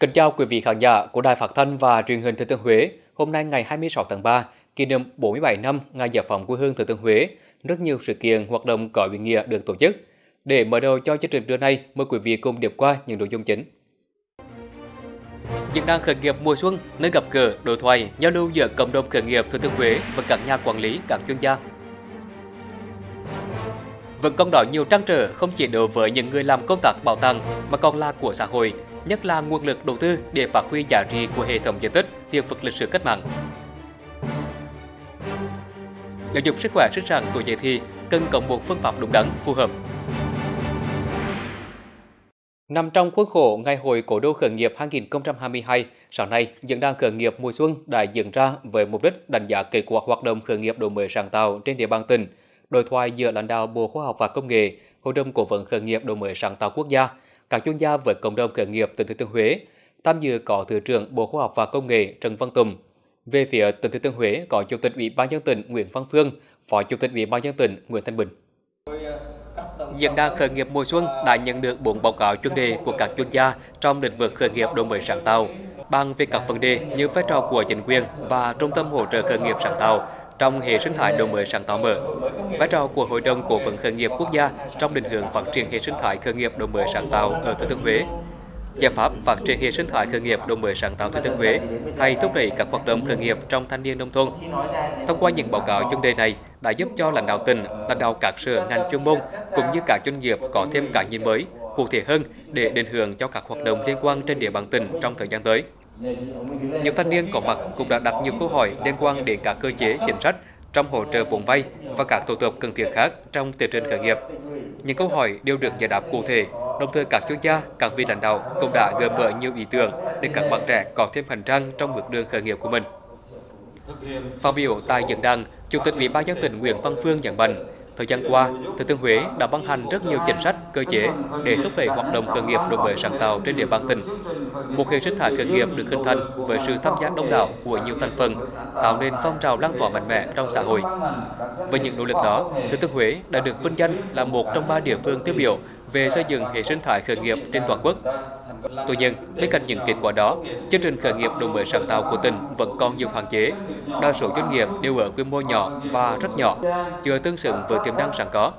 Kính chào quý vị khán giả của Đài Phát thanh và Truyền hình Thừa Thiên Huế. Hôm nay ngày 26 tháng 3, kỷ niệm 47 năm ngày giải phóng quê hương Thừa Thiên Huế, rất nhiều sự kiện hoạt động có ý nghĩa được tổ chức. Để mở đầu cho chương trình trưa nay, mời quý vị cùng điểm qua những nội dung chính. Diễn đàn khởi nghiệp mùa xuân nơi gặp gỡ, đối thoại, giao lưu giữa cộng đồng khởi nghiệp Thừa Thiên Huế và các nhà quản lý, các chuyên gia. Vẫn còn đó nhiều trăn trở không chỉ đối với những người làm công tác bảo tàng mà còn là của xã hội, nhất là nguồn lực đầu tư để phát huy giá trị của hệ thống di tích hiện vật lịch sử cách mạng. Giáo dục sức khỏe sinh sản tuổi dậy thì cần có một phương pháp đúng đắn, phù hợp. Nằm trong khuôn khổ Ngày hội Cổ đô khởi nghiệp 2022, sáng nay, diễn đàn khởi nghiệp mùa xuân đã diễn ra với mục đích đánh giá kết quả hoạt động khởi nghiệp đổi mới sáng tạo trên địa bàn tỉnh, đối thoại giữa lãnh đạo Bộ Khoa học và Công nghệ, Hội đồng Cố vấn khởi nghiệp đổi mới sáng tạo quốc gia, các chuyên gia với cộng đồng khởi nghiệp tỉnh Thừa Thiên Huế. Tham dự có Thứ trưởng Bộ Khoa học và Công nghệ Trần Văn Tùng. Về phía tỉnh Thừa Thiên Huế có Chủ tịch Ủy ban nhân tỉnh Nguyễn Văn Phương, Phó Chủ tịch Ủy ban nhân tỉnh Nguyễn Thanh Bình. Diễn đàn khởi nghiệp mùa xuân đã nhận được bốn báo cáo chuyên đề của các chuyên gia trong lĩnh vực khởi nghiệp đổi mới sáng tạo, bàn về các vấn đề như vai trò của chính quyền và trung tâm hỗ trợ khởi nghiệp sáng tạo trong hệ sinh thái đổi mới sáng tạo mở, vai trò của Hội đồng cổ phần khởi nghiệp quốc gia trong định hướng phát triển hệ sinh thái khởi nghiệp đổi mới sáng tạo ở Thừa Thiên Huế, giải pháp phát triển hệ sinh thái khởi nghiệp đổi mới sáng tạo Thừa Thiên Huế hay thúc đẩy các hoạt động khởi nghiệp trong thanh niên nông thôn. Thông qua những báo cáo chuyên đề này đã giúp cho lãnh đạo tỉnh, lãnh đạo các sở ngành chuyên môn cũng như các doanh nghiệp có thêm cái nhìn mới, cụ thể hơn để định hướng cho các hoạt động liên quan trên địa bàn tỉnh trong thời gian tới. Nhiều thanh niên có mặt cũng đã đặt nhiều câu hỏi liên quan đến các cơ chế chính sách trong hỗ trợ vốn vay và các thủ tục cần thiết khác trong tiến trình khởi nghiệp. Những câu hỏi đều được giải đáp cụ thể, đồng thời các chuyên gia, các vị lãnh đạo cũng đã gợi mở nhiều ý tưởng để các bạn trẻ có thêm hành trang trong bước đường khởi nghiệp của mình. Phát biểu tại diễn đàn, Chủ tịch Ủy ban nhân tỉnh Nguyễn Văn Phương nhấn mạnh, Thời gian qua, Thừa Thiên Huế đã ban hành rất nhiều chính sách, cơ chế để thúc đẩy hoạt động khởi nghiệp đổi mới sáng tạo trên địa bàn tỉnh. Một hệ sinh thái khởi nghiệp được hình thành với sự tham gia đông đảo của nhiều thành phần, tạo nên phong trào lan tỏa mạnh mẽ trong xã hội. Với những nỗ lực đó, Thừa Thiên Huế đã được vinh danh là một trong ba địa phương tiêu biểu về xây dựng hệ sinh thái khởi nghiệp trên toàn quốc. Tuy nhiên, bên cạnh những kết quả đó, chương trình khởi nghiệp đổi mới sáng tạo của tỉnh vẫn còn nhiều hạn chế. Đa số doanh nghiệp đều ở quy mô nhỏ và rất nhỏ, chưa tương xứng với tiềm năng sẵn có.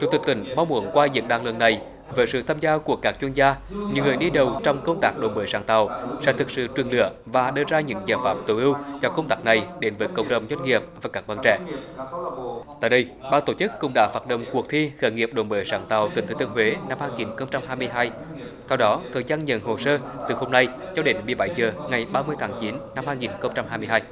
Chủ tịch tỉnh mong muốn qua diễn đàn lần này, với sự tham gia của các chuyên gia, những người đi đầu trong công tác đổi mới sáng tạo sẽ thực sự truyền lửa và đưa ra những giải pháp tối ưu cho công tác này đến với cộng đồng doanh nghiệp và các bạn trẻ. Tại đây, ban tổ chức cũng đã phát động cuộc thi khởi nghiệp đổi mới sáng tạo tỉnh Thừa Thiên Huế năm 2022. Theo đó, thời gian nhận hồ sơ từ hôm nay cho đến 17 giờ ngày 30 tháng 9 năm 2022.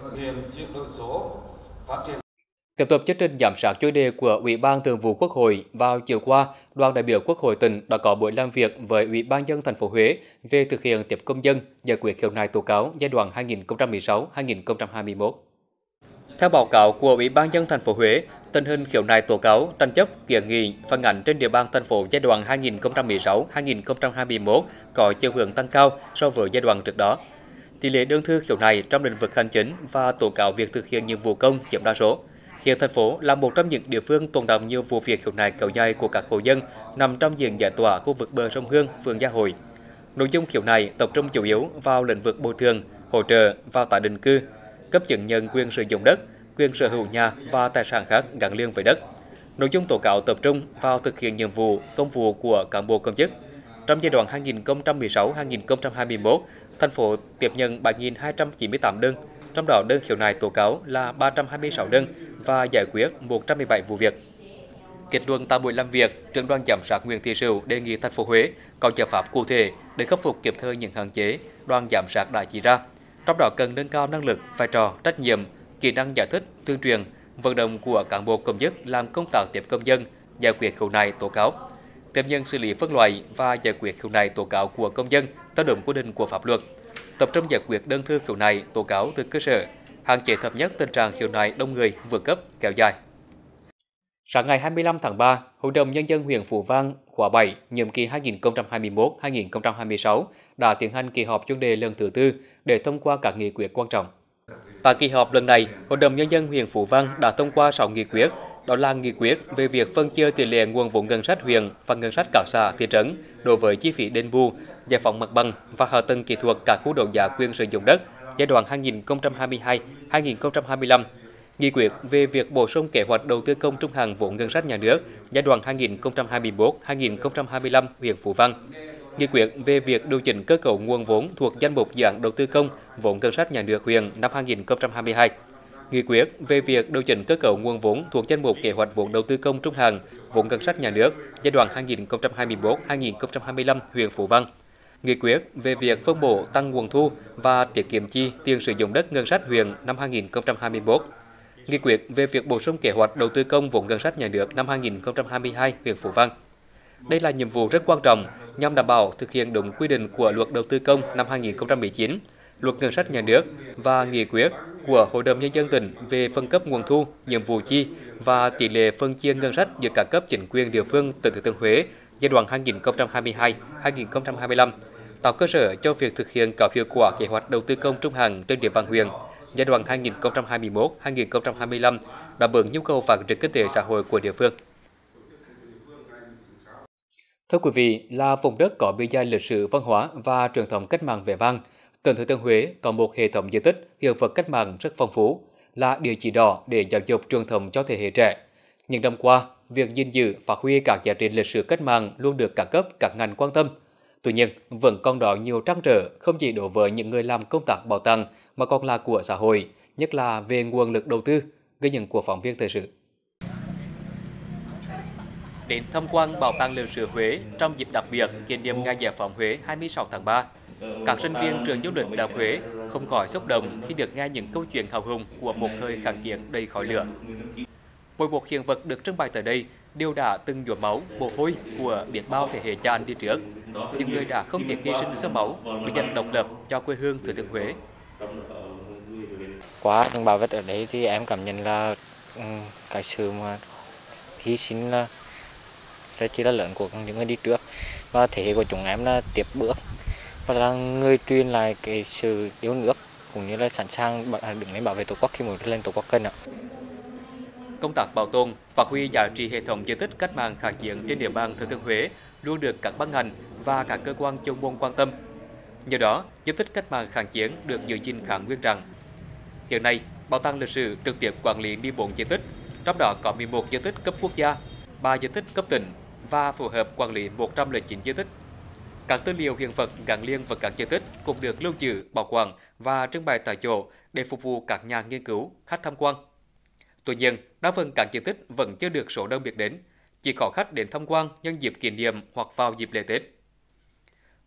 Tiếp tục chương trình giám sát chuyên đề của Ủy ban Thường vụ Quốc hội vào chiều qua, đoàn đại biểu Quốc hội tỉnh đã có buổi làm việc với Ủy ban dân thành phố Huế về thực hiện tiếp công dân giải quyết khiếu nại tố cáo giai đoạn 2016-2021. Theo báo cáo của Ủy ban dân thành phố Huế, tình hình khiếu nại tố cáo, tranh chấp, kiến nghị phản ánh trên địa bàn thành phố giai đoạn 2016-2021 có chiều hướng tăng cao so với giai đoạn trước đó. Tỷ lệ đơn thư khiếu nại trong lĩnh vực hành chính và tố cáo việc thực hiện nhiệm vụ công chiếm đa số. Hiện thành phố là một trong những địa phương tồn đọng nhiều vụ việc khiếu nại kéo dài của các hộ dân nằm trong diện giải tỏa khu vực bờ sông Hương, phường Gia Hội. Nội dung khiếu nại tập trung chủ yếu vào lĩnh vực bồi thường, hỗ trợ vào tái định cư, cấp chứng nhận quyền sử dụng đất, quyền sở hữu nhà và tài sản khác gắn liền với đất. Nội dung tố cáo tập trung vào thực hiện nhiệm vụ, công vụ của cán bộ công chức. Trong giai đoạn 2016-2021, thành phố tiếp nhận 7.298 đơn, trong đó đơn khiếu nại tố cáo là 326 đơn và giải quyết 117 vụ việc. Kết luận tại buổi làm việc, trưởng đoàn giám sát Nguyễn Thị Sửu đề nghị thành phố Huế có giải pháp cụ thể để khắc phục kịp thời những hạn chế đoàn giám sát đã chỉ ra. Trong đó cần nâng cao năng lực, vai trò, trách nhiệm, kỹ năng giải thích, tuyên truyền, vận động của cán bộ công chức làm công tác tiếp công dân, giải quyết khiếu nại tố cáo, tiếp nhận xử lý phân loại và giải quyết khiếu nại tố cáo của công dân theo đúng quy định của pháp luật, tập trung giải quyết đơn thư khiếu nại tố cáo từ cơ sở, hạn chế thấp nhất tình trạng khiếu nại đông người vượt cấp kéo dài. Sáng ngày 25 tháng 3, Hội đồng Nhân dân huyện Phú Vang khóa 7, nhiệm kỳ 2021-2026 đã tiến hành kỳ họp chuyên đề lần thứ tư để thông qua các nghị quyết quan trọng. Tại kỳ họp lần này, Hội đồng Nhân dân huyện Phú Vang đã thông qua 6 nghị quyết, đó là nghị quyết về việc phân chia tỷ lệ nguồn vốn ngân sách huyện và ngân sách các xã thị trấn đối với chi phí đền bù giải phóng mặt bằng và hạ tầng kỹ thuật các khu đấu giá quyền sử dụng đất giai đoạn 2022-2025 nghị quyết về việc bổ sung kế hoạch đầu tư công trung hạn vốn ngân sách nhà nước giai đoạn 2021-2025 huyện Phú Văn. nghị quyết về việc điều chỉnh cơ cấu nguồn vốn thuộc danh mục dự án đầu tư công vốn ngân sách nhà nước huyện năm 2022 nghị quyết về việc điều chỉnh cơ cấu nguồn vốn thuộc danh mục kế hoạch vốn đầu tư công trung hạn vốn ngân sách nhà nước giai đoạn 2021-2025 huyện Phú Văn nghị quyết về việc phân bổ tăng nguồn thu và tiết kiệm chi tiền sử dụng đất ngân sách huyện năm 2021 nghị quyết về việc bổ sung kế hoạch đầu tư công vốn ngân sách nhà nước năm 2022 huyện Phú Vang. Đây là nhiệm vụ rất quan trọng nhằm đảm bảo thực hiện đúng quy định của luật đầu tư công năm 2019, luật ngân sách nhà nước và nghị quyết của Hội đồng nhân dân tỉnh về phân cấp nguồn thu, nhiệm vụ chi và tỷ lệ phân chia ngân sách giữa các cấp chính quyền địa phương tỉnh Thừa Thiên Huế giai đoạn 2022-2025, tạo cơ sở cho việc thực hiện có hiệu quả kế hoạch đầu tư công trung hạn trên địa bàn huyện giai đoạn 2021-2025 đáp ứng nhu cầu phát triển kinh tế xã hội của địa phương. Thưa quý vị, là vùng đất có bề dày lịch sử văn hóa và truyền thống cách mạng vẻ vang, tỉnh Thừa Thiên Huế có một hệ thống di tích hiện vật cách mạng rất phong phú, là địa chỉ đỏ để giáo dục truyền thống cho thế hệ trẻ. Những năm qua, việc gìn giữ phát huy các giá trị lịch sử cách mạng luôn được các cấp các ngành quan tâm. Tuy nhiên, vẫn còn đó nhiều trăn trở không chỉ đối với những người làm công tác bảo tàng mà còn là của xã hội, nhất là về nguồn lực đầu tư, ghi nhận của phóng viên thời sự đến tham quan Bảo tàng lịch sử Huế trong dịp đặc biệt kỷ niệm ngày giải phóng Huế 26 tháng 3. Các sinh viên trường du lịch Đại Huế không khỏi xúc động khi được nghe những câu chuyện hào hùng của một thời kháng chiến đầy khói lửa. Mỗi một hiện vật được trưng bày tại đây đều đã từng nhuốm máu, mồ hôi của biết bao thế hệ cha anh đi trước. Những người đã không tiếc hy sinh sương máu để giành độc lập cho quê hương Thừa Thiên Huế. Qua những bảo vật ở đấy thì em cảm nhận là ừ, cái sự mà hy sinh là rất chi là lớn của những người đi trước và thế hệ của chúng em là tiếp bước và là người truyền lại cái sự yêu nước cũng như là sẵn sàng đứng lên bảo vệ tổ quốc khi mỗi lên tổ quốc cần ạ. Công tác bảo tồn, phát huy giá trị hệ thống di tích cách mạng kháng chiến trên địa bàn Thừa Thiên Huế luôn được các ban ngành và các cơ quan chuyên môn quan tâm. Nhờ đó, di tích cách mạng kháng chiến được giữ gìn khá nguyên trạng. Hiện nay, Bảo tàng lịch sử trực tiếp quản lý 14 di tích, trong đó có 11 di tích cấp quốc gia, 3 di tích cấp tỉnh và phù hợp quản lý 109 di tích. Các tư liệu hiện vật gắn liền với các di tích cũng được lưu trữ, bảo quản và trưng bày tại chỗ để phục vụ các nhà nghiên cứu, khách tham quan. Tuy nhiên, đa phần các di tích vẫn chưa được số đông biết đến, chỉ có khách đến tham quan nhân dịp kỷ niệm hoặc vào dịp lễ Tết.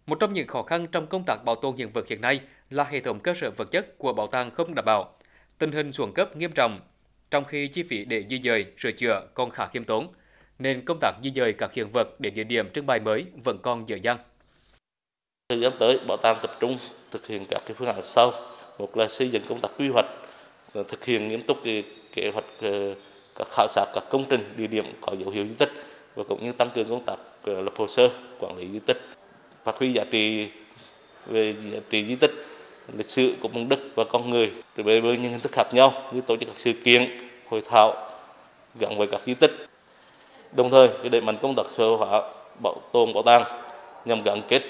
Một trong những khó khăn trong công tác bảo tồn hiện vật hiện nay là hệ thống cơ sở vật chất của bảo tàng không đảm bảo, tình hình xuống cấp nghiêm trọng, trong khi chi phí để di dời, sửa chữa còn khá khiêm tốn, nên công tác di dời các hiện vật đến địa điểm trưng bày mới vẫn còn dở dang. Thời gian tới, bảo tàng tập trung thực hiện các cái phương án sau. Một là xây dựng công tác quy hoạch, thực hiện nghiêm túc cái kế hoạch ờ, các khảo sát, các công trình, địa điểm có dấu hiệu di tích và cũng như tăng cường công tác ờ, lập hồ sơ, quản lý di tích, phát huy giá trị về giá trị di tích, lịch sử của vùng đất và con người với những hình thức khác nhau như tổ chức các sự kiện, hội thảo gắn với các di tích. Đồng thời để đẩy mạnh công tác sơ hóa, bảo tồn, bảo tàng nhằm gắn kết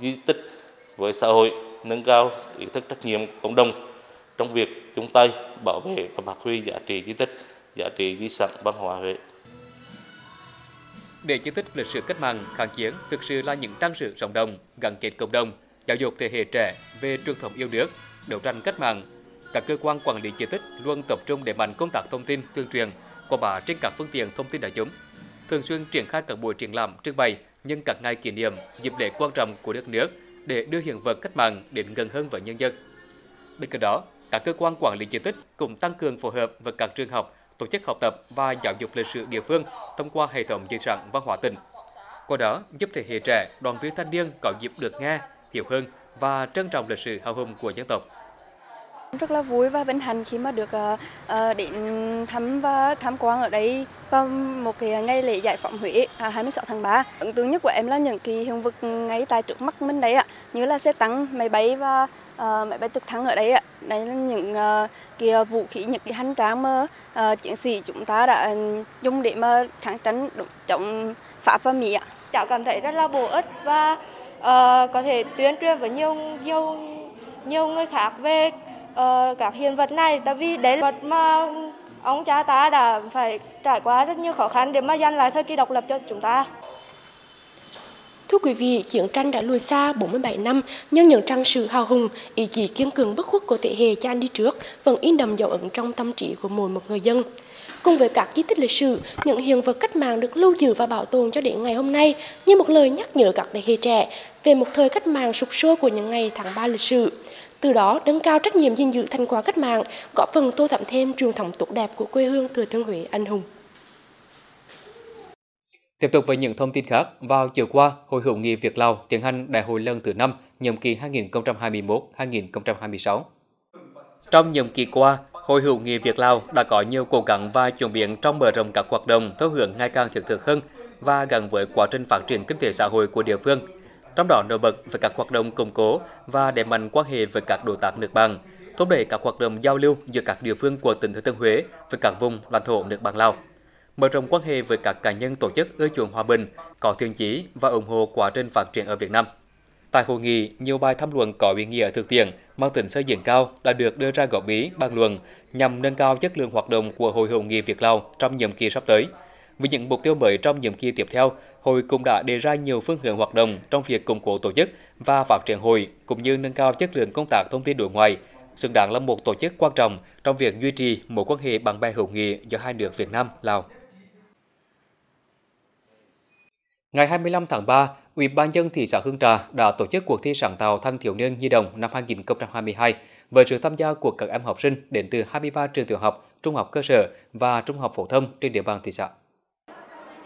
di tích với xã hội, nâng cao ý thức trách nhiệm cộng đồng trong việc chung tay bảo vệ và phát huy giá trị di tích giá trị di sản văn hóa Huế. Để di tích lịch sử cách mạng kháng chiến thực sự là những trang sử rộng đồng, gắn kết cộng đồng, giáo dục thế hệ trẻ về truyền thống yêu nước, đấu tranh cách mạng. Các cơ quan quản lý di tích luôn tập trung để mạnh công tác thông tin, tuyên truyền, quảng bá trên các phương tiện thông tin đại chúng thường xuyên triển khai các buổi triển lãm trưng bày nhân các ngày kỷ niệm dịp lễ quan trọng của đất nước để đưa hiện vật cách mạng đến gần hơn với nhân dân. Bên cạnh đó, các cơ quan quản lý di tích cũng tăng cường phối hợp với các trường học, tổ chức học tập và giáo dục lịch sử địa phương thông qua hệ thống di sản văn hóa tỉnh. Qua đó, giúp thế hệ trẻ, đoàn viên thanh niên có dịp được nghe, hiểu hơn và trân trọng lịch sử hào hùng của dân tộc. Rất là vui và vinh hạnh khi mà được uh, đến thăm và tham quan ở đây vào một cái ngày lễ giải phóng Huế à, 26 tháng 3. Ấn tượng nhất của em là những cái hiện vật ngay tại trước mắt mình đấy ạ, như là xe tăng, máy bay và uh, máy bay trực thăng ở đây ạ. Đây là những ờ, uh, kia ờ, vũ khí, những cái hành trang mà uh, chiến sĩ chúng ta đã ừ, dùng để mà kháng tranh chống Pháp và Mỹ ạ. Cháu cảm thấy rất là bổ ích và uh, có thể tuyên truyền với nhiều nhiều nhiều người khác về uh, các hiện vật này tại vì đấy là vật mà ông cha ta đã phải trải qua rất nhiều khó khăn để mà giành lại thời kỳ độc lập cho chúng ta. Thưa quý vị, chiến tranh đã lùi xa 47 năm, nhưng những trang sử hào hùng, ý chí kiên cường bất khuất của thế hệ cha anh đi trước vẫn in đậm dấu ấn trong tâm trí của mỗi một người dân. Cùng với các di tích lịch sử, những hiện vật cách mạng được lưu giữ và bảo tồn cho đến ngày hôm nay như một lời nhắc nhở các thế hệ trẻ về một thời cách mạng sụp sôi của những ngày tháng 3 lịch sử từ đó nâng cao trách nhiệm gìn giữ thành quả cách mạng, góp phần tô thắm thêm truyền thống tốt đẹp của quê hương Thừa Thiên Huế anh hùng. Tiếp tục với những thông tin khác, vào chiều qua, Hội hữu nghị Việt Lào tiến hành đại hội lần thứ 5, nhiệm kỳ 2021-2026. Trong nhiệm kỳ qua, Hội hữu nghị Việt Lào đã có nhiều cố gắng và chuyển biến trong mở rộng các hoạt động theo hướng ngày càng thiết thực hơn và gắn với quá trình phát triển kinh tế xã hội của địa phương, trong đó nổi bật về các hoạt động củng cố và đẩy mạnh quan hệ với các đối tác nước bạn, thúc đẩy các hoạt động giao lưu giữa các địa phương của tỉnh Thừa Thiên Huế với các vùng lãnh thổ nước bạn Lào, mở rộng quan hệ với các cá nhân tổ chức ưa chuộng hòa bình, có thiện chí và ủng hộ quá trình phát triển ở Việt Nam. Tại hội nghị, nhiều bài tham luận có ý nghĩa thực tiễn, mang tính xây dựng cao đã được đưa ra góp ý, bàn luận nhằm nâng cao chất lượng hoạt động của Hội hữu nghị Việt Lào trong nhiệm kỳ sắp tới. Với những mục tiêu mới trong nhiệm kỳ tiếp theo, hội cũng đã đề ra nhiều phương hướng hoạt động trong việc củng cố tổ chức và phát triển hội cũng như nâng cao chất lượng công tác thông tin đối ngoại, xứng đáng là một tổ chức quan trọng trong việc duy trì mối quan hệ bạn bè hữu nghị giữa hai nước Việt Nam Lào. Ngày 25 tháng 3, Ủy ban dân thị xã Hương Trà đã tổ chức cuộc thi sáng tạo thanh thiếu niên nhi đồng năm 2022 với sự tham gia của các em học sinh đến từ 23 trường tiểu học, trung học cơ sở và trung học phổ thông trên địa bàn thị xã.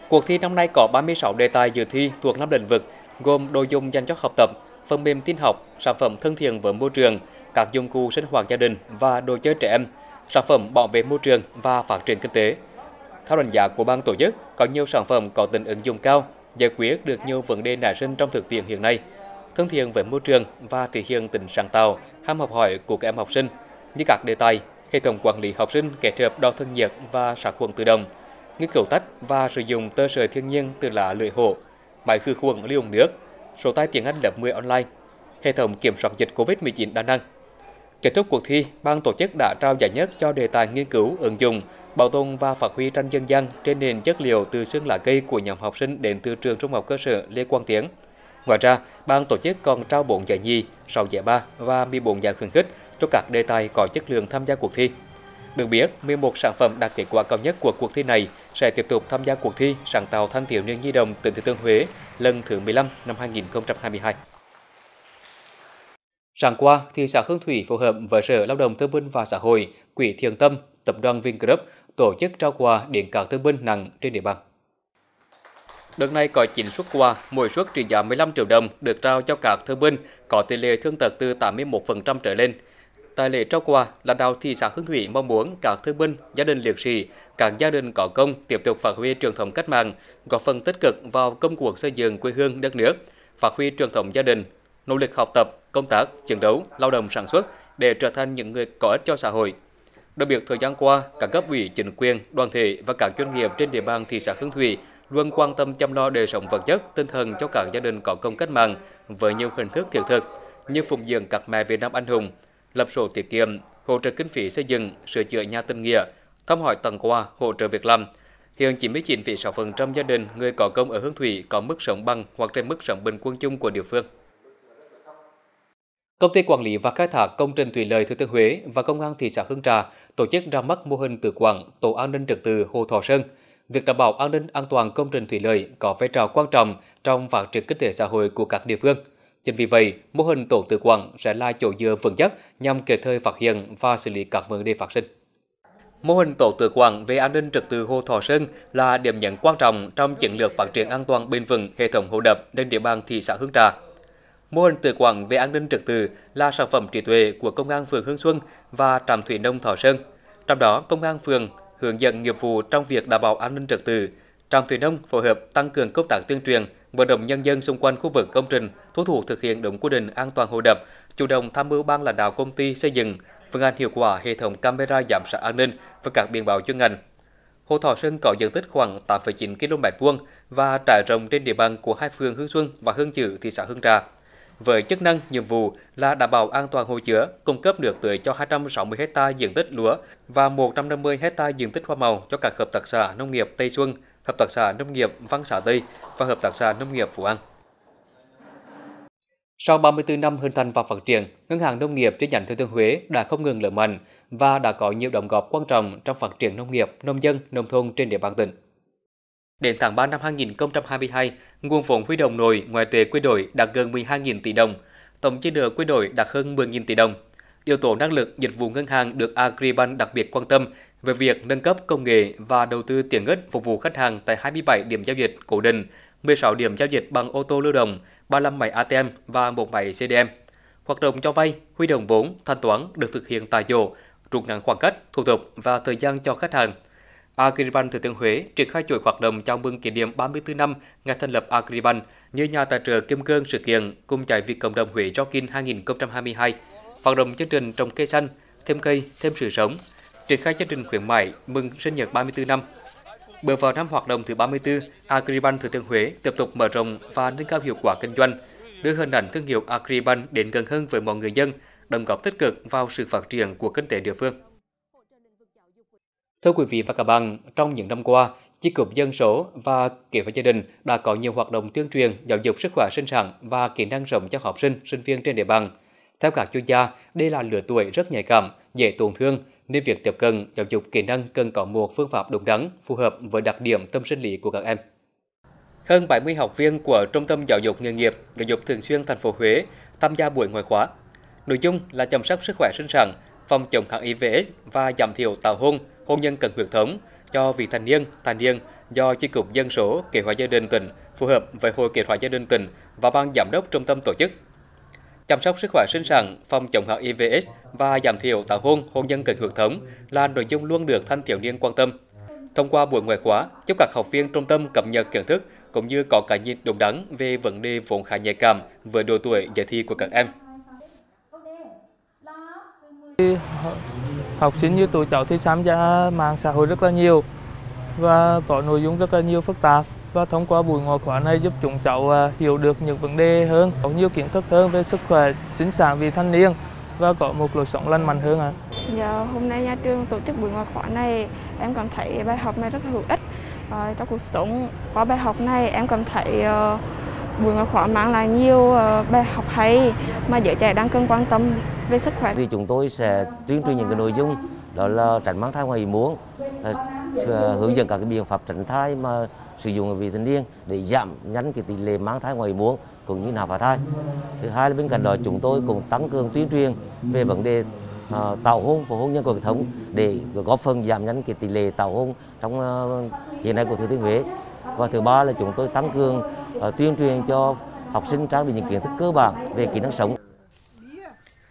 Cuộc thi năm nay có 36 đề tài dự thi thuộc năm lĩnh vực gồm đồ dùng dành cho học tập, phần mềm tin học, sản phẩm thân thiện với môi trường, các dụng cụ sinh hoạt gia đình và đồ chơi trẻ em, sản phẩm bảo vệ môi trường và phát triển kinh tế. Theo đánh giá của ban tổ chức, có nhiều sản phẩm có tính ứng dụng cao, giải quyết được nhiều vấn đề nảy sinh trong thực tiễn hiện nay, thân thiện với môi trường và thể hiện tính sáng tạo, ham học hỏi của các em học sinh, như các đề tài hệ thống quản lý học sinh kết hợp đo thân nhiệt và sát khuẩn tự động, nghiên cứu tách và sử dụng tơ sợi thiên nhiên từ lá lưỡi hổ, máy khử khuẩn ly uống nước, sổ tay tiếng Anh lớp 10 online, hệ thống kiểm soát dịch COVID-19 đa năng. Kết thúc cuộc thi, ban tổ chức đã trao giải nhất cho đề tài nghiên cứu ứng dụng, bảo tồn và phát huy tranh dân gian trên nền chất liệu từ xương lá cây của nhóm học sinh đến từ trường trung học cơ sở Lê Quang Tiến. Ngoài ra, ban tổ chức còn trao 4 giải nhì, 6 giải ba và 14 giải khuyến khích cho các đề tài có chất lượng tham gia cuộc thi. Được biết, 11 sản phẩm đạt kết quả cao nhất của cuộc thi này sẽ tiếp tục tham gia cuộc thi sáng tạo thanh thiếu niên nhi đồng tỉnh Thừa Thiên Huế lần thứ 15 năm 2022. Sáng qua, thị xã Hương Thủy phối hợp với Sở Lao động Thương binh và Xã hội, Quỹ Thiện Tâm, Tập đoàn Vingroup tổ chức trao quà đến các thương binh nặng trên địa bàn. Đợt này có 9 suất quà, mỗi suất trị giá 15 triệu đồng được trao cho các thương binh có tỷ lệ thương tật từ 81% trở lên Tại lễ trao quà, lãnh đạo thị xã Hương Thủy mong muốn các thương binh, gia đình liệt sĩ, các gia đình có công tiếp tục phát huy truyền thống cách mạng, góp phần tích cực vào công cuộc xây dựng quê hương đất nước, phát huy truyền thống gia đình, nỗ lực học tập, công tác, chiến đấu, lao động sản xuất để trở thành những người có ích cho xã hội. Đặc biệt thời gian qua, các cấp ủy chính quyền, đoàn thể và các doanh nghiệp trên địa bàn thị xã Hương Thủy luôn quan tâm chăm lo đời sống vật chất, tinh thần cho các gia đình có công cách mạng với nhiều hình thức thiết thực như phụng dưỡng các mẹ Việt Nam anh hùng, lập sổ tiết kiệm, hỗ trợ kinh phí xây dựng, sửa chữa nhà tình nghĩa, thăm hỏi tặng quà, hỗ trợ việc làm. Hiện 99,6% gia đình người có công ở Hương Thủy có mức sống bằng hoặc trên mức sống bình quân chung của địa phương. Công ty quản lý và khai thác công trình thủy lợi Thừa Thiên Huế và công an thị xã Hương Trà tổ chức ra mắt mô hình tự quản tổ an ninh trật tự Hồ Thọ Sơn. Việc đảm bảo an ninh an toàn công trình thủy lợi có vai trò quan trọng trong phát triển kinh tế xã hội của các địa phương. Chính vì vậy, mô hình tổ tự quản sẽ là chỗ dựa vững chắc nhằm kịp thời phát hiện và xử lý các vấn đề phát sinh. Mô hình tổ tự quản về an ninh trật tự Hồ Thọ Sơn là điểm nhấn quan trọng trong chiến lược phát triển an toàn bền vững hệ thống hồ đập trên địa bàn thị xã Hương Trà. Mô hình tự quản về an ninh trật tự là sản phẩm trí tuệ của công an phường Hương Xuân và trạm thủy nông Thọ Sơn. Trong đó, công an phường hướng dẫn nghiệp vụ trong việc đảm bảo an ninh trật tự, trạm thủy nông phối hợp tăng cường công tác tuyên truyền, vận động nhân dân xung quanh khu vực công trình tuân thủ thực hiện đúng quy định an toàn hồ đập, chủ động tham mưu ban lãnh đạo công ty xây dựng phương án hiệu quả hệ thống camera giám sát an ninh và các biện báo chuyên ngành. Hồ Thọ Sơn có diện tích khoảng 8,9 km vuông và trải rộng trên địa bàn của hai phường Hương Xuân và Hương Chữ, thị xã Hương Trà. Với chức năng, nhiệm vụ là đảm bảo an toàn hồ chứa, cung cấp nước tưới cho 260 ha diện tích lúa và 150 ha diện tích hoa màu cho các hợp tác xã nông nghiệp Tây Xuân, hợp tác xã nông nghiệp Văn Xã Tây và hợp tác xã nông nghiệp Phú An. Sau 34 năm hình thành và phát triển, Ngân hàng Nông nghiệp chi nhánh Thừa Thiên Huế đã không ngừng lớn mạnh và đã có nhiều đóng góp quan trọng trong phát triển nông nghiệp, nông dân, nông thôn trên địa bàn tỉnh. Đến tháng 3 năm 2022, nguồn vốn huy động nội ngoại tệ quy đổi đạt gần 12.000 tỷ đồng, tổng dư nợ quy đổi đạt hơn 10.000 tỷ đồng. Yếu tố năng lực dịch vụ ngân hàng được Agribank đặc biệt quan tâm về việc nâng cấp công nghệ và đầu tư tiện ích phục vụ khách hàng tại 27 điểm giao dịch cố định, 16 điểm giao dịch bằng ô tô lưu động, 35 máy ATM và một máy CDM. Hoạt động cho vay, huy động vốn, thanh toán được thực hiện tại chỗ, rút ngắn khoảng cách, thủ tục và thời gian cho khách hàng. Agribank Thừa Thiên Huế triển khai chuỗi hoạt động chào mừng kỷ niệm 34 năm ngày thành lập Agribank như nhà tài trợ kim cương sự kiện cùng chạy việc cộng đồng Huế Jokin 2022, hoạt động chương trình trồng cây xanh, thêm cây, thêm sự sống, triển khai chương trình khuyến mại mừng sinh nhật 34 năm. Bước vào năm hoạt động thứ 34, Agribank Thừa Thiên Huế tiếp tục mở rộng và nâng cao hiệu quả kinh doanh, đưa hình ảnh thương hiệu Agribank đến gần hơn với mọi người dân, đóng góp tích cực vào sự phát triển của kinh tế địa phương. Thưa quý vị và các bạn, trong những năm qua, Chi cục dân số và kế hoạch gia đình đã có nhiều hoạt động tuyên truyền giáo dục sức khỏe sinh sản và kỹ năng sống cho học sinh, sinh viên trên địa bàn. Theo các chuyên gia, đây là lứa tuổi rất nhạy cảm, dễ tổn thương, nên việc tiếp cận giáo dục kỹ năng cần có một phương pháp đúng đắn, phù hợp với đặc điểm tâm sinh lý của các em. Hơn 70 học viên của Trung tâm Giáo dục nghề nghiệp, giáo dục thường xuyên thành phố Huế tham gia buổi ngoại khóa. Nội dung là chăm sóc sức khỏe sinh sản, phòng chống HIV và giảm thiểu tảo hôn, hôn nhân cận huyết thống cho vị thành niên, thanh niên do chi cục dân số kế hoạch gia đình tỉnh phù hợp với hội kế hoạch gia đình tỉnh và ban giám đốc trung tâm tổ chức chăm sóc sức khỏe sinh sản, phòng chống HIV/AIDS và giảm thiểu tảo hôn, hôn nhân cận huyết thống là nội dung luôn được thanh thiếu niên quan tâm. Thông qua buổi ngoại khóa, giúp các học viên trung tâm cập nhật kiến thức cũng như có cái nhìn đúng đắn về vấn đề vốn khá nhạy cảm với độ tuổi giải thi của các em. Học sinh như tụi cháu thì tham gia mạng xã hội rất là nhiều và có nội dung rất là nhiều phức tạp và thông qua buổi ngoại khóa này giúp chúng cháu à, hiểu được những vấn đề hơn, có nhiều kiến thức hơn về sức khỏe sinh sản vì thanh niên và có một lối sống lành mạnh hơn ạ. À. Dạ, hôm nay nhà trường tổ chức buổi ngoại khóa này, em cảm thấy bài học này rất là hữu ích ờ, uh, trong cuộc sống. Qua bài học này em cảm thấy uh, buổi ngoại khóa mang lại nhiều ờ, bài học hay mà giới trẻ đang cần quan tâm về sức khỏe. Thì chúng tôi sẽ tuyên truyền những cái nội dung đó là tránh mang thai ngoài ý muốn, ờ, ờ, hướng dẫn các cái biện pháp tránh thai mà sử dụng vị thanh niên để giảm nhanh cái tỷ lệ mang thai ngoài ý muốn cũng như nạo phá thai. Thứ hai là bên cạnh đó chúng tôi cũng tăng cường tuyên truyền về vấn đề uh, tạo hôn và hôn nhân của hệ thống để góp phần giảm nhanh cái tỷ lệ tạo hôn trong uh, hiện nay của Thừa Thiên Huế. Và thứ ba là chúng tôi tăng cường uh, tuyên truyền cho học sinh trang bị những kiến thức cơ bản về kỹ năng sống.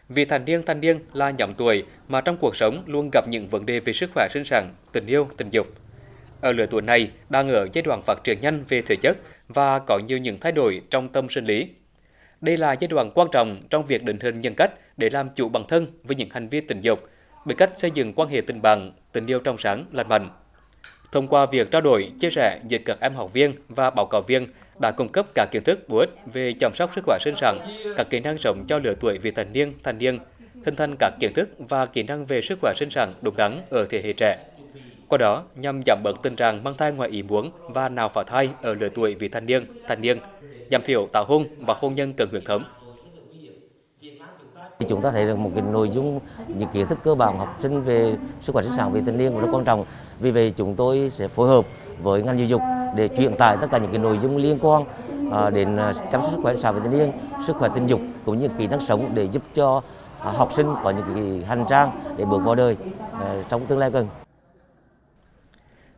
Vì thanh niên thanh niên là nhóm tuổi mà trong cuộc sống luôn gặp những vấn đề về sức khỏe sinh sản, tình yêu, tình dục ở lứa tuổi này đang ở giai đoạn phát triển nhanh về thể chất và có nhiều những thay đổi trong tâm sinh lý. Đây là giai đoạn quan trọng trong việc định hình nhân cách để làm chủ bản thân với những hành vi tình dục, bằng cách xây dựng quan hệ tình bạn, tình yêu trong sáng, lành mạnh. Thông qua việc trao đổi, chia sẻ giữa các em học viên và báo cáo viên đã cung cấp các kiến thức bổ ích về chăm sóc sức khỏe sinh sản, các kỹ năng sống cho lứa tuổi vị thành niên, thanh niên, hình thành các kiến thức và kỹ năng về sức khỏe sinh sản đúng đắn ở thế hệ trẻ. Qua đó, nhằm giảm bớt tình trạng mang thai ngoài ý muốn và nào phá thai ở lứa tuổi vị thanh niên, thanh niên, giảm thiểu tảo hôn và hôn nhân cận huyết thống. Chúng ta thấy được một cái nội dung những kiến thức cơ bản học sinh về sức khỏe sinh sản về thanh niên cũng rất quan trọng. Vì vậy chúng tôi sẽ phối hợp với ngành giáo dục để truyền tải tất cả những cái nội dung liên quan à, đến à, chăm sóc sức khỏe sinh sản về thanh niên, sức khỏe tình dục cũng như kỹ năng sống để giúp cho à, học sinh có những cái hành trang để bước vào đời trong tương lai gần.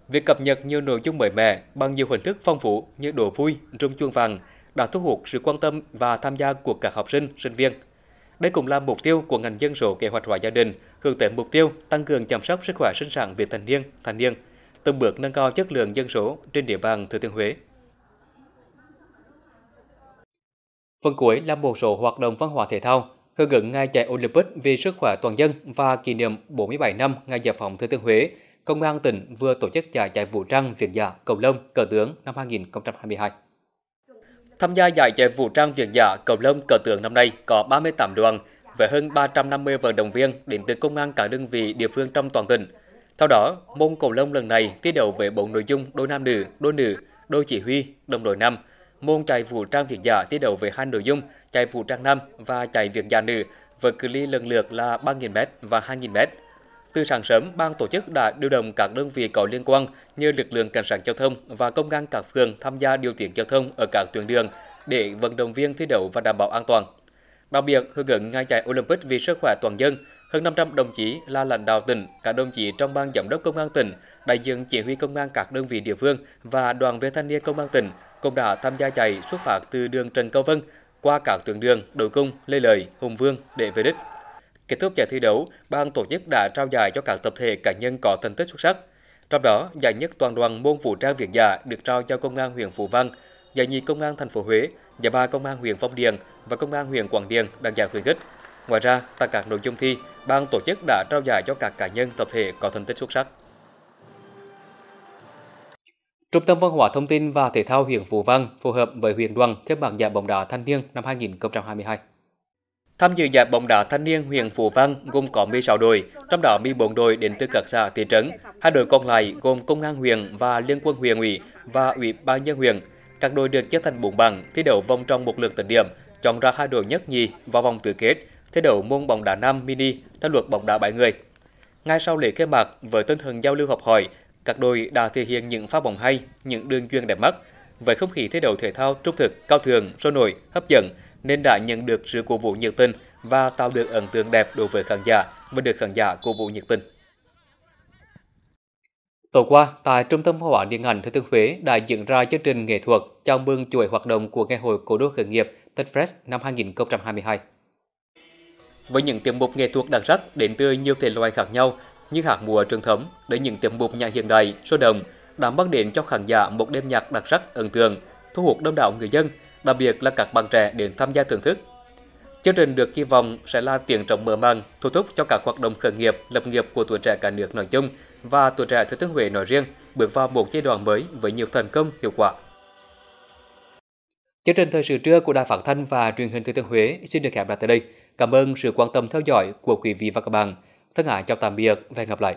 Việc cập nhật nhiều nội dung mới mẻ bằng nhiều hình thức phong phú như đồ vui, rung chuông vàng đã thu hút sự quan tâm và tham gia của các học sinh, sinh viên. Đây cũng là mục tiêu của ngành dân số kế hoạch hóa gia đình, hướng tới mục tiêu tăng cường chăm sóc sức khỏe sinh sản vị thành niên, thanh niên, từng bước nâng cao chất lượng dân số trên địa bàn Thừa Thiên Huế. Phần cuối là một số hoạt động văn hóa thể thao hưởng ứng ngày chạy Olympic vì sức khỏe toàn dân và kỷ niệm 47 năm ngày giải phóng Thừa Thiên Huế. Công an tỉnh vừa tổ chức giải chạy vũ trang Việt giả cầu lông cờ tướng năm 2022. Tham gia giải chạy vũ trang Việt giả cầu lông cờ tướng năm nay có 38 đoàn với hơn 350 vận động viên đến từ công an các đơn vị địa phương trong toàn tỉnh. Theo đó, môn cầu lông lần này thi đấu với bốn nội dung đôi nam nữ, đôi nữ, đôi chỉ huy, đồng đội nam. Môn chạy vũ trang Việt giả thi đấu với hai nội dung chạy vũ trang nam và chạy Việt giả nữ với cự ly lần lượt là 3.000m và 2.000m. Từ sáng sớm, ban tổ chức đã điều động các đơn vị có liên quan như lực lượng cảnh sát giao thông và công an các phường tham gia điều tiết giao thông ở các tuyến đường để vận động viên thi đấu và đảm bảo an toàn. Đặc biệt, hưởng ứng ngày chạy Olympic vì sức khỏe toàn dân, hơn 500 đồng chí là lãnh đạo tỉnh, các đồng chí trong ban giám đốc công an tỉnh, đại diện chỉ huy công an các đơn vị địa phương và đoàn viên thanh niên công an tỉnh cũng đã tham gia chạy xuất phát từ đường Trần Cao Vân qua các tuyến đường Đội Cung, Lê Lợi, Hùng Vương để về đích. Kết thúc giải thi đấu, ban tổ chức đã trao giải cho các tập thể cá nhân có thành tích xuất sắc. Trong đó, giải nhất toàn đoàn môn vũ trang Việt giả được trao cho công an huyện Phú Văn, giải nhì công an thành phố Huế, giải ba công an huyện Phong Điền và công an huyện Quảng Điền đạt giải khuyến khích. Ngoài ra, tại các nội dung thi, ban tổ chức đã trao giải cho các cá nhân tập thể có thành tích xuất sắc. Trung tâm Văn hóa Thông tin và Thể thao huyện Phú Văn phù hợp với huyện đoàn khai mạc giải bóng đá thanh niên năm 2022. Tham dự giải bóng đá thanh niên huyện Phú Văn gồm có 16 đội, trong đó 14 đội đến từ các xã thị trấn, hai đội còn lại gồm công an huyện và liên quân huyện ủy và ủy ban nhân huyện. Các đội được chia thành bốn bảng, thi đấu vòng trong một lượt tính điểm, chọn ra hai đội nhất nhì vào vòng tứ kết, thi đấu môn bóng đá nam mini theo luật bóng đá bảy người. Ngay sau lễ khai mạc, với tinh thần giao lưu học hỏi, các đội đã thể hiện những pha bóng hay, những đường chuyền đẹp mắt. Với không khí thi đấu thể thao trung thực, cao thường, sôi nổi, hấp dẫn nên đã nhận được sự cổ vũ nhiệt tình và tạo được ấn tượng đẹp đối với khán giả và được khán giả cổ vũ nhiệt tình. Tối qua, tại Trung tâm hóa Điện ảnh Thừa Thiên Huế đã diễn ra chương trình nghệ thuật chào mừng chuỗi hoạt động của Ngày hội Cố đô khởi nghiệp TechFest năm 2022. Với những tiết mục nghệ thuật đặc sắc đến từ nhiều thể loại khác nhau như hát múa truyền thống đến những tiết mục nhạc hiện đại, sôi động, đã mang đến cho khán giả một đêm nhạc đặc sắc ấn tượng, thu hút đông đảo người dân, đặc biệt là các bạn trẻ đến tham gia thưởng thức. Chương trình được kỳ vọng sẽ là tiếng trống mở màn, thu thúc cho các hoạt động khởi nghiệp, lập nghiệp của tuổi trẻ cả nước nói chung và tuổi trẻ Thừa Thiên Huế nói riêng bước vào một giai đoạn mới với nhiều thành công hiệu quả. Chương trình thời sự trưa của Đài Phát thanh và Truyền hình Thừa Thiên Huế xin được khép lại tại đây. Cảm ơn sự quan tâm theo dõi của quý vị và các bạn. Thân ái chào tạm biệt và hẹn gặp lại.